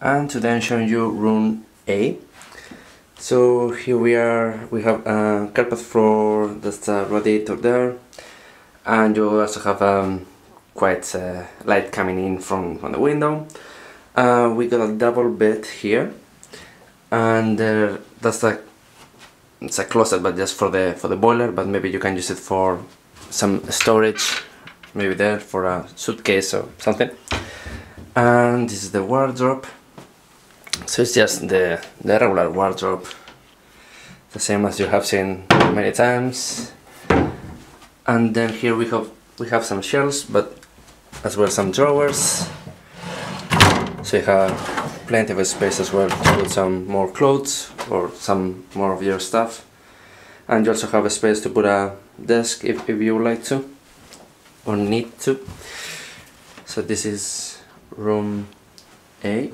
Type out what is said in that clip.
and today I'm showing you room A. So here we are we have a carpet floor that's a radiator there. And you also have um, quite uh, light coming in from, from the window. Uh, we got a double bed here. And uh, that's like it's a closet but just for the for the boiler but maybe you can use it for some storage maybe there for a suitcase or something. And this is the wardrobe so it's just the, the regular wardrobe the same as you have seen many times. And then here we have we have some shelves but as well some drawers. So you have plenty of space as well to put some more clothes or some more of your stuff. And you also have a space to put a desk if, if you would like to or need to. So this is room A